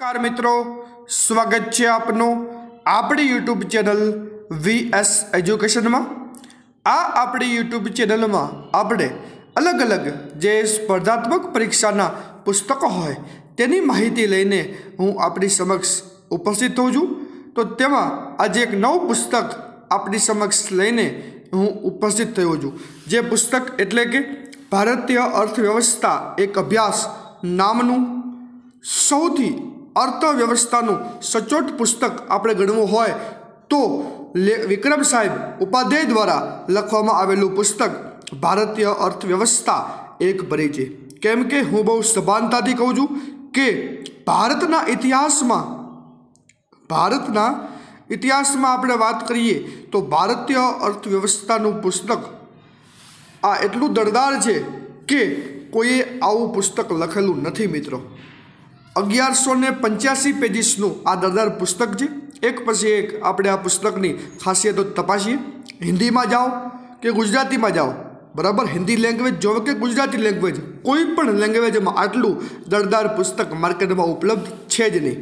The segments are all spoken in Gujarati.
નમસ્કાર મિત્રો, સ્વાગત છે આપનું આપણી યુટ્યુબ ચેનલ વી એસ એજ્યુકેશનમાં. આ આપણી યુટ્યુબ ચેનલમાં આપણે અલગ અલગ જે સ્પર્ધાત્મક પરીક્ષાના પુસ્તકો હોય તેની માહિતી લઈને હું આપણી સમક્ષ ઉપસ્થિત થઉં છું. તો તેમાં આજે એક નવું પુસ્તક આપણી સમક્ષ લઈને હું ઉપસ્થિત થયો છું. જે પુસ્તક એટલે કે ભારતીય અર્થવ્યવસ્થા એક અભ્યાસ નામનું સૌથી અર્થવ્યવસ્થાનું સચોટ પુસ્તક આપણે ગણવું હોય તો વિક્રમ સાહેબ ઉપાધ્યાય દ્વારા લખવામાં આવેલું પુસ્તક ભારતીય અર્થવ્યવસ્થા એક ભરી છે. કેમ કે હું બહુ સભાનતાથી કહું છું કે ભારતના ઇતિહાસમાં ભારતના ઇતિહાસમાં આપણે વાત કરીએ તો ભારતીય અર્થવ્યવસ્થાનું પુસ્તક આ એટલું દળદાર છે કે કોઈએ આવું પુસ્તક લખેલું નથી મિત્રો. અગિયારસો ને પંચ્યાસી પેજીસનું આ દરદાર પુસ્તક છે. એક પછી એક આપણે આ પુસ્તકની ખાસિયતો તપાસીએ. હિન્દીમાં જાઓ કે ગુજરાતીમાં જાઓ? બરાબર? હિન્દી લેંગ્વેજ જોવે કે ગુજરાતી લેંગ્વેજ કોઈ પણ લેંગ્વેજમાં આટલું દરદાર પુસ્તક માર્કેટમાં ઉપલબ્ધ છે જ નહીં.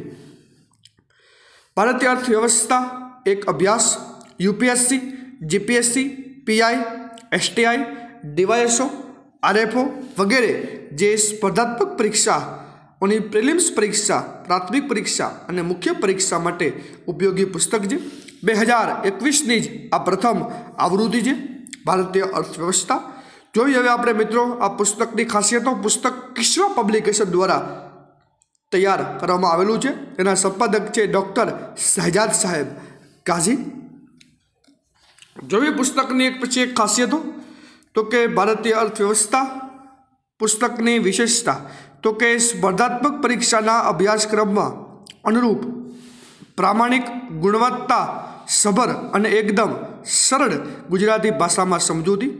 ભારતીય અર્થવ્યવસ્થા એક અભ્યાસ, UPSC, GPSC, PI, STI, DYSO, RFO વગેરે જે સ્પર્ધાત્મક પરીક્ષા ઓની પ્રિલિમ્સ પરીક્ષા, પ્રાથમિક પરીક્ષા અને મુખ્ય પરીક્ષા માટે ઉપયોગી પુસ્તક છે. બે હજાર એકવીસની જ આ પ્રથમ આવૃત્તિ છે, ભારતીય અર્થવ્યવસ્થા. જોઈએ હવે આપણે મિત્રો આ પુસ્તકની ખાસિયતો. પુસ્તક કિશ્વ પબ્લિકેશન દ્વારા તૈયાર કરવામાં આવેલું છે. એના સંપાદક છે ડૉક્ટર શહેજાદ સાહેબ કાઝી જોઈએ પુસ્તકની એક પછી એક ખાસિયતો? તો કે ભારતીય અર્થવ્યવસ્થા પુસ્તકની વિશેષતા. તો કે સ્પર્ધાત્મક પરીક્ષાના અભ્યાસક્રમમાં અનુરૂપ પ્રામાણિક ગુણવત્તા, સભર અને એકદમ સરળ ગુજરાતી ભાષામાં સમજૂતી,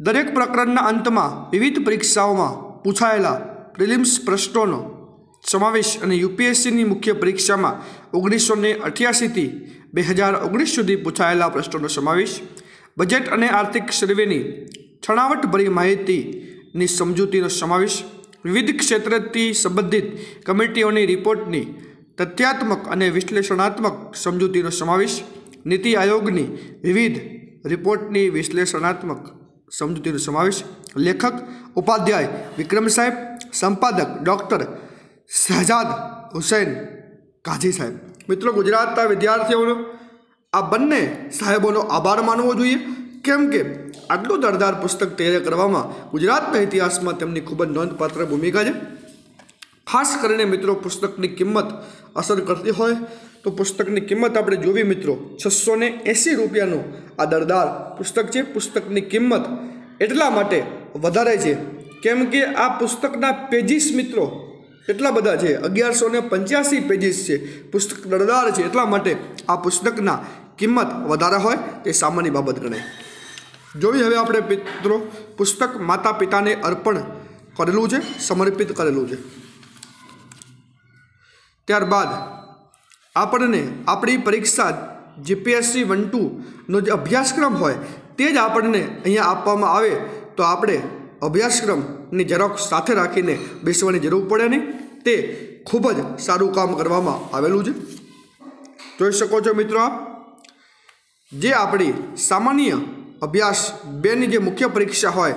દરેક પ્રકરણના અંતમાં વિવિધ પરીક્ષાઓમાં પૂછાયેલા પ્રિલિમ્સ પ્રશ્નોનો સમાવેશ અને યુપીએસસીની મુખ્ય પરીક્ષામાં ઓગણીસો ને અઠ્યાસીથી બે હજાર ઓગણીસ સુધી પૂછાયેલા પ્રશ્નોનો સમાવેશ, બજેટ અને આર્થિક સર્વેની છણાવટભરી માહિતીની સમજૂતીનો સમાવેશ વિવિધ ક્ષેત્રથી સંબંધિત કમિટીઓની રિપોર્ટની તથ્યાત્મક અને વિશ્લેષણાત્મક સમજૂતીનો સમાવેશ નીતિ આયોગની વિવિધ રિપોર્ટની વિશ્લેષણાત્મક સમજૂતીનો સમાવેશ લેખક ઉપાધ્યાય વિક્રમ સાહેબ, સંપાદક ડૉક્ટર શહજાદ હુસૈન કાઝી સાહેબ. મિત્રો, ગુજરાતના વિદ્યાર્થીઓનો આ બંને સાહેબોનો આભાર માનવો જોઈએ. કેમ કે આટલું દરદાર પુસ્તક તૈયાર કરવામાં ગુજરાતના ઇતિહાસમાં તેમની ખૂબ જ નોંધપાત્ર ભૂમિકા છે. ખાસ કરીને મિત્રો, પુસ્તકની કિંમત અસર કરતી હોય તો પુસ્તકની કિંમત આપણે જોવી મિત્રો છસો ને એંસી રૂપિયાનું આ દરદાર પુસ્તક છે. પુસ્તકની કિંમત એટલા માટે વધારે છે કેમ કે આ પુસ્તકના પેજીસ મિત્રો, એટલા બધા છે. અગિયારસો ને પંચ્યાસી પેજીસ છે પુસ્તક દરદાર છે. એટલા માટે આ પુસ્તકના કિંમત વધારે હોય તે સામાન્ય બાબત ગણાય. જોવી હવે આપણે મિત્રો પુસ્તક માતા પિતાને અર્પણ કરેલું છે, સમર્પિત કરેલું છે. ત્યારબાદ આપણને આપણી પરીક્ષા જીપીએસસી વન ટુનો જે અભ્યાસક્રમ હોય તે જ આપણને અહીંયા આપવામાં આવે તો આપણે અભ્યાસક્રમની ઝેરોક્ષ સાથે રાખીને બેસવાની જરૂર પડે નહીં. તે ખૂબ જ સારું કામ કરવામાં આવેલું છે. જોઈ શકો છો મિત્રો આપ. જે આપણી સામાન્ય અભ્યાસ બેની જે મુખ્ય પરીક્ષા હોય,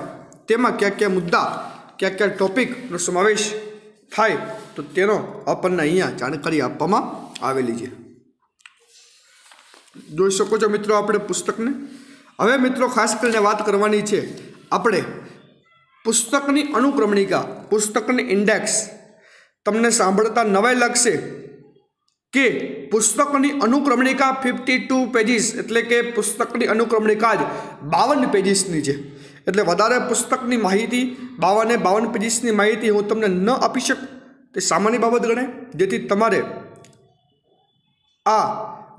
તેમાં કયા કયા મુદ્દા, કયા કયા ટોપિકનો સમાવેશ થાય, તો તેનો આપણને અહીંયા જાણકારી આપવામાં આવેલી છે. જોઈ શકો છો મિત્રો આપણે પુસ્તકને? હવે મિત્રો ખાસ કરીને વાત કરવાની છે, આપણે પુસ્તકની અનુક્રમણિકા, પુસ્તકની ઇન્ડેક્સ તમને સાંભળતા નવાઈ લાગશે કે પુસ્તકની અનુક્રમણિકા ફિફ્ટી ટુ પેજીસ એટલે કે પુસ્તકની અનુક્રમણિકા જ બાવન પેજીસની છે. એટલે વધારે પુસ્તકની માહિતી, બાવને બાવન પેજીસની માહિતી હું તમને ન આપી શકું. તે સામાન્ય બાબત ગણે, જેથી તમારે આ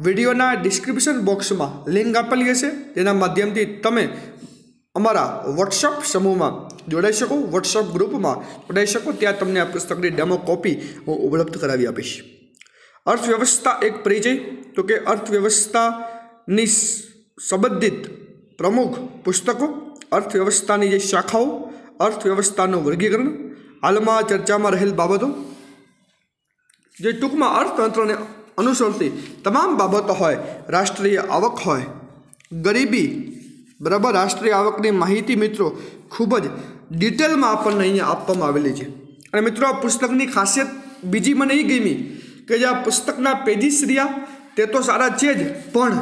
વિડીયોના ડિસ્ક્રિપ્શન બોક્સમાં લિંક આપેલી હશે. તેના માધ્યમથી તમે અમારા વોટ્સઅપ સમૂહમાં જોડાઈ શકો વોટ્સઅપ ગ્રુપમાં જોડાઈ શકો. ત્યાં તમને આ પુસ્તકની ડેમો કોપી હું ઉપલબ્ધ કરાવી આપીશ. અર્થવ્યવસ્થા એક પરિચય. તો કે અર્થવ્યવસ્થાની સંબંધિત પ્રમુખ પુસ્તકો, અર્થવ્યવસ્થાની જે શાખાઓ, અર્થવ્યવસ્થાનું વર્ગીકરણ, હાલમાં ચર્ચામાં રહેલ બાબતો. જે ટૂંકમાં અર્થતંત્રને અનુસરતી તમામ બાબતો હોય, રાષ્ટ્રીય આવક હોય, ગરીબી બરાબર રાષ્ટ્રીય આવકની માહિતી મિત્રો ખૂબ જ ડિટેલમાં આપણને અહીંયા આપવામાં આવેલી છે. અને મિત્રો, આ પુસ્તકની ખાસિયત બીજી મને એ ગમી કે જે આ પુસ્તકના પેજીસ રહ્યા, તે તો સારા છે જ. પણ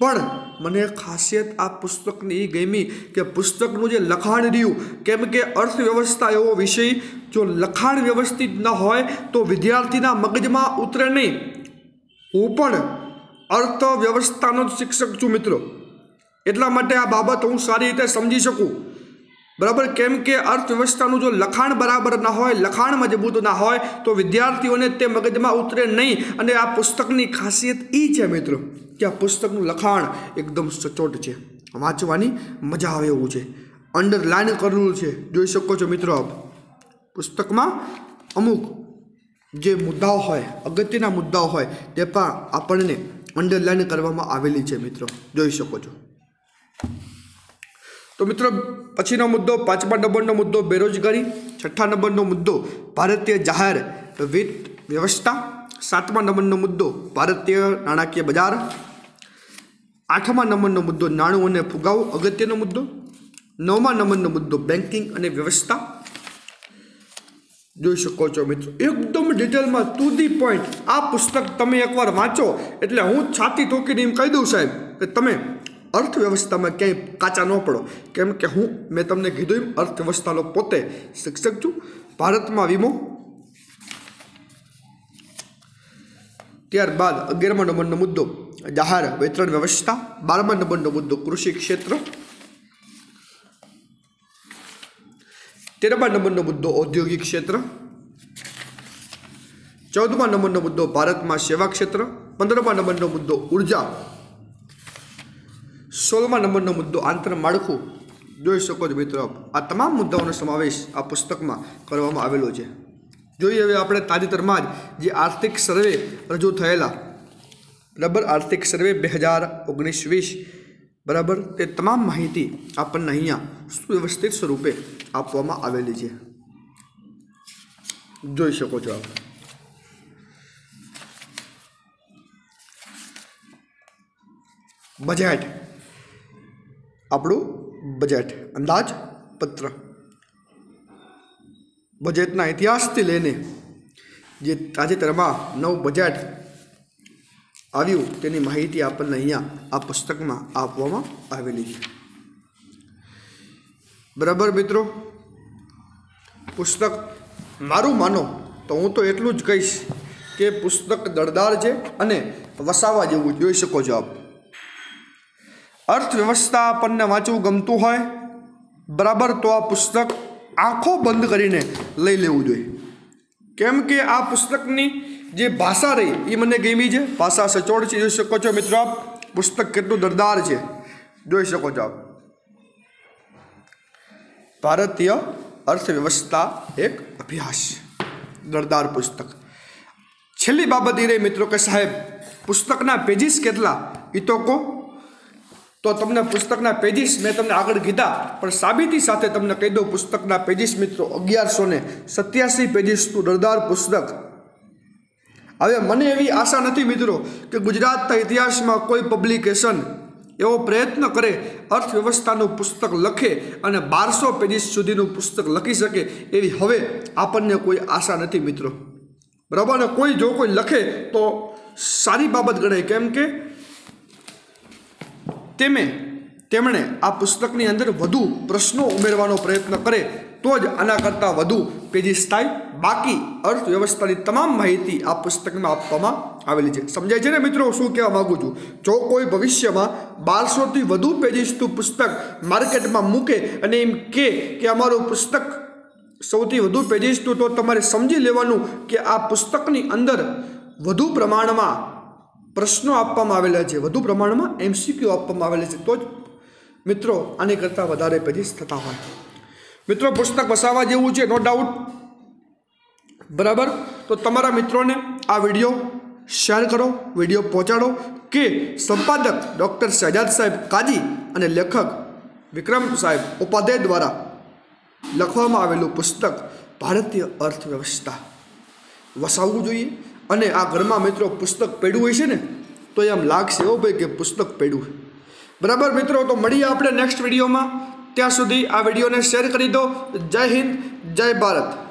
પણ મને ખાસિયત આ પુસ્તકની એ ગમી કે પુસ્તકનું જે લખાણ રહ્યું, કેમ કે અર્થવ્યવસ્થા એવો વિષય, જો લખાણ વ્યવસ્થિત ન હોય, તો વિદ્યાર્થીના મગજમાં ઉતરે નહીં. હું પણ અર્થવ્યવસ્થાનો જ શિક્ષક છું, મિત્રો. એટલા માટે આ બાબત હું સારી રીતે સમજી શકું. બરાબર? કેમ કે અર્થવ્યવસ્થાનું જો લખાણ બરાબર ના હોય, લખાણ મજબૂત ના હોય, તો વિદ્યાર્થીઓને તે મગજમાં ઉતરે નહીં. અને આ પુસ્તકની ખાસિયત એ છે મિત્રો, કે આ પુસ્તકનું લખાણ એકદમ સચોટ છે. વાંચવાની મજા આવે એવું છે. અંડરલાઈન કરેલું છે. જોઈ શકો છો મિત્રો આપ. પુસ્તકમાં અમુક જે મુદ્દાઓ હોય, અગત્યના મુદ્દાઓ હોય, તે પણ આપણને અંડરલાઈન કરવામાં આવેલી છે મિત્રો. જોઈ શકો છો. તો મિત્રો, પછીનો મુદ્દો, પાંચમા નંબરનો મુદ્દો, બેરોજગારી. છઠ્ઠા નંબરનો મુદ્દો, ભારતીય જાહેર વિત્ત વ્યવસ્થા. સાતમા નંબરનો મુદ્દો, ભારતીય નાણાકીય બજાર. આઠમા નંબરનો મુદ્દો, નાણું અને ફુગાવો, અગત્યનો મુદ્દો. નવમા નંબરનો મુદ્દો બેન્કિંગ અને વ્યવસ્થા. જોઈ શકો છો મિત્રો, એકદમ ડિટેલમાં ટુ ધી પોઈન્ટ આ પુસ્તક તમે એકવાર વાંચો, એટલે હું છાતી ઠોકીને એમ કહી દઉં સાહેબ, કે તમે અર્થવ્યવસ્થામાં ક્યાંય કાચા ન પડો. કેમ કે હું, મેં તમને કીધું એમ, અર્થવ્યવસ્થાનો પોતે શિક્ષક છું. ભારતમાં વીમો. ત્યારબાદ અગિયારમા નંબરનો મુદ્દો, જાહેર વિતરણ વ્યવસ્થા. બારમા નંબરનો મુદ્દો, કૃષિ ક્ષેત્ર. તેરમા નંબરનો મુદ્દો, ઔદ્યોગિક ક્ષેત્ર. ચૌદમા નંબરનો મુદ્દો, ભારતમાં સેવા ક્ષેત્ર. પંદરમા નંબરનો મુદ્દો, ઊર્જા. સોળમા નંબરનો મુદ્દો આંતર માળખું. જોઈ શકો છો મિત્રો, આ તમામ મુદ્દાઓનો સમાવેશ આ પુસ્તકમાં કરવામાં આવેલો છે. જોઈએ હવે આપણે તાજેતરમાં જ જે આર્થિક સર્વે રજૂ થયેલા. બરાબર, આર્થિક સર્વે બે હજાર ઓગણીસ વીસ. બરાબર, તે તમામ માહિતી આપણને અહીંયા સુવ્યવસ્થિત સ્વરૂપે આપવામાં આવેલી છે. જોઈ શકો છો આપ. બજેટ આપણું બજેટ. અંદાજપત્ર બજેટના ઇતિહાસથી લઈને જે તાજેતરમાં નવું બજેટ આવ્યું તેની માહિતી આપણને અહીંયા આ પુસ્તકમાં આપવામાં આવેલી છે. બરાબર મિત્રો? પુસ્તક મારું માનો તો હું તો એટલું જ કહીશ કે પુસ્તક દળદાર છે અને વસાવા જેવું જોઈ શકો છો આપ. અર્થવ્યવસ્થા આપણને વાંચવું ગમતું હોય, બરાબર તો આ પુસ્તક આંખો બંધ કરીને લઈ લેવું જોઈએ. કેમ કે આ પુસ્તકની જે ભાષા રહી, એ મને ગમી છે. ભાષા સચોટ છે, જોઈ શકો છો મિત્રો આપ. પુસ્તક કેટલું દરદાર છે. જોઈ શકો છો આપ. ભારતીય અર્થવ્યવસ્થા એક અભ્યાસ. દરદાર પુસ્તક. છેલ્લી બાબત એ રહી મિત્રો કે સાહેબ, પુસ્તકના પેજીસ કેટલા? એ તો કહો. તો તમને પુસ્તકના પેજીસ મેં તમને આગળ કીધા. પણ સાબિતી સાથે તમને કહી દઉં, પુસ્તકના પેજીસ મિત્રો, અગિયારસો ને સત્યાસી પેજીસનું દરદાર પુસ્તક. હવે મને એવી આશા નથી મિત્રો કે ગુજરાતના ઇતિહાસમાં કોઈ પબ્લિકેશન એવો પ્રયત્ન કરે, અર્થવ્યવસ્થાનું પુસ્તક લખે અને બારસો પેજીસ સુધીનું પુસ્તક લખી શકે એવી હવે આપણને કોઈ આશા નથી મિત્રો. બરાબર? ને કોઈ જો કોઈ લખે તો સારી બાબત ગણાય. કેમ કે તેમે તેમણે આ પુસ્તકની અંદર વધુ પ્રશ્નો ઉમેરવાનો પ્રયત્ન કરે, તો જ આના કરતાં વધુ પેજીસ થાય બાકી અર્થવ્યવસ્થાની તમામ માહિતી આ પુસ્તકમાં આપવામાં આવેલી છે. સમજાય છે ને મિત્રો શું કહેવા માગું છું? જો કોઈ ભવિષ્યમાં બારસોથી વધુ પેજીસનું પુસ્તક માર્કેટમાં મૂકે અને એમ કે કે અમારું પુસ્તક સૌથી વધુ પેજીસનું, તો તમારે સમજી લેવાનું કે આ પુસ્તકની અંદર વધુ પ્રમાણમાં પ્રશ્નો આપવામાં આવેલા છે. વધુ પ્રમાણમાં એમસીક્યુ આપવામાં આવેલા છે. તો જ મિત્રો, આની કરતાં વધારે પેજીસ થતા હોય. મિત્રો, પુસ્તક વસાવવા જેવું છે નો ડાઉટ બરાબર? તો તમારા મિત્રોને આ વીડિયો શેર કરો, વીડિયો પહોંચાડો કે સંપાદક ડૉક્ટર શહેજાદ સાહેબ કાજી અને લેખક વિક્રમ સાહેબ ઉપાધ્યાય દ્વારા લખવામાં આવેલું પુસ્તક ભારતીય અર્થવ્યવસ્થા. વસાવવું જોઈએ અને આ ઘરમાં મિત્રો પુસ્તક પડ્યું હોય છે ને, તો એમ લાગશે એવો ભાઈ કે પુસ્તક પડ્યું બરાબર મિત્રો, તો મળીએ આપણે નેક્સ્ટ વિડીયોમાં ત્યાં સુધી આ વિડીયોને શેર કરી દો. જય હિન્દ, જય ભારત.